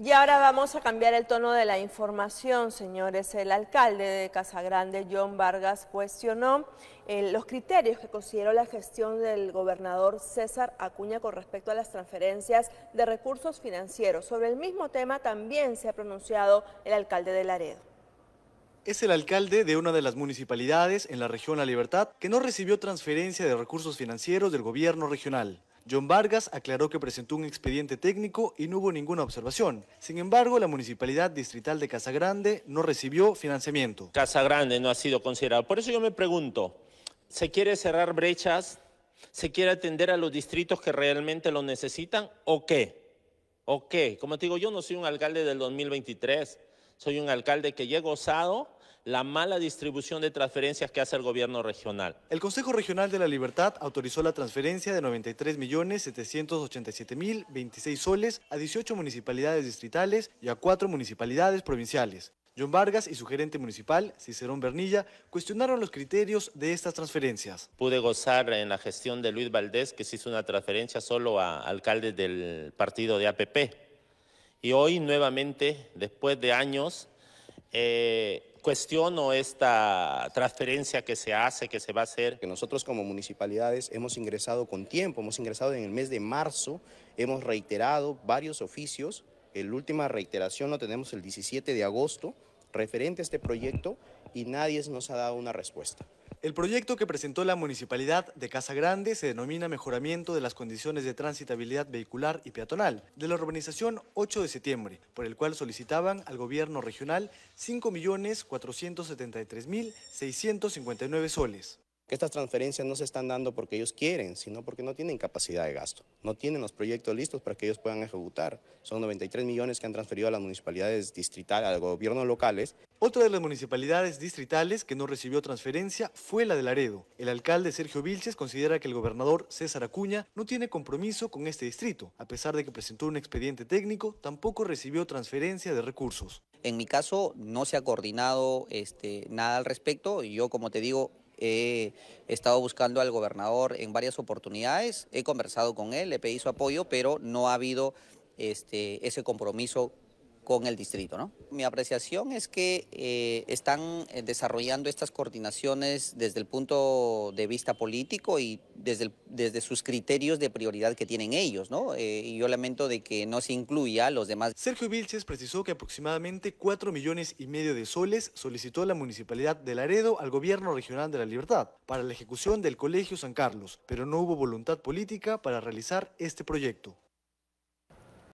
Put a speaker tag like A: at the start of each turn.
A: Y ahora vamos a cambiar el tono de la información, señores. El alcalde de Casagrande, John Vargas, cuestionó eh, los criterios que consideró la gestión del gobernador César Acuña con respecto a las transferencias de recursos financieros. Sobre el mismo tema también se ha pronunciado el alcalde de Laredo.
B: Es el alcalde de una de las municipalidades en la región La Libertad que no recibió transferencia de recursos financieros del gobierno regional. John Vargas aclaró que presentó un expediente técnico y no hubo ninguna observación. Sin embargo, la Municipalidad Distrital de Casagrande no recibió financiamiento.
C: Casagrande no ha sido considerado. Por eso yo me pregunto, ¿se quiere cerrar brechas? ¿Se quiere atender a los distritos que realmente lo necesitan o qué? ¿O qué? Como te digo, yo no soy un alcalde del 2023, soy un alcalde que ya he gozado la mala distribución de transferencias que hace el gobierno regional.
B: El Consejo Regional de la Libertad autorizó la transferencia de 93.787.026 soles a 18 municipalidades distritales y a 4 municipalidades provinciales. John Vargas y su gerente municipal, Cicerón Bernilla, cuestionaron los criterios de estas transferencias.
C: Pude gozar en la gestión de Luis Valdés, que se hizo una transferencia solo a alcaldes del partido de APP. Y hoy nuevamente, después de años, eh, cuestiono esta transferencia que se hace, que se va a hacer.
D: Que nosotros como municipalidades hemos ingresado con tiempo, hemos ingresado en el mes de marzo, hemos reiterado varios oficios, la última reiteración lo tenemos el 17 de agosto, referente a este proyecto, y nadie nos ha dado una respuesta.
B: El proyecto que presentó la Municipalidad de Casa Grande se denomina Mejoramiento de las condiciones de transitabilidad vehicular y peatonal de la urbanización 8 de septiembre, por el cual solicitaban al gobierno regional 5.473.659 soles
D: que estas transferencias no se están dando porque ellos quieren, sino porque no tienen capacidad de gasto. No tienen los proyectos listos para que ellos puedan ejecutar. Son 93 millones que han transferido a las municipalidades distritales, a los gobiernos locales.
B: Otra de las municipalidades distritales que no recibió transferencia fue la de Laredo. El alcalde Sergio Vilches considera que el gobernador César Acuña no tiene compromiso con este distrito. A pesar de que presentó un expediente técnico, tampoco recibió transferencia de recursos.
E: En mi caso no se ha coordinado este, nada al respecto. Yo, como te digo, He estado buscando al gobernador en varias oportunidades, he conversado con él, le pedí su apoyo, pero no ha habido este, ese compromiso con el distrito. ¿no? Mi apreciación es que eh, están eh, desarrollando estas coordinaciones desde el punto de vista político y desde, desde sus criterios de prioridad que tienen ellos. ¿no? Eh, y yo lamento de que no se incluya a los demás.
B: Sergio Vilches precisó que aproximadamente 4 millones y medio de soles solicitó la Municipalidad de Laredo al Gobierno Regional de la Libertad para la ejecución del Colegio San Carlos, pero no hubo voluntad política para realizar este proyecto.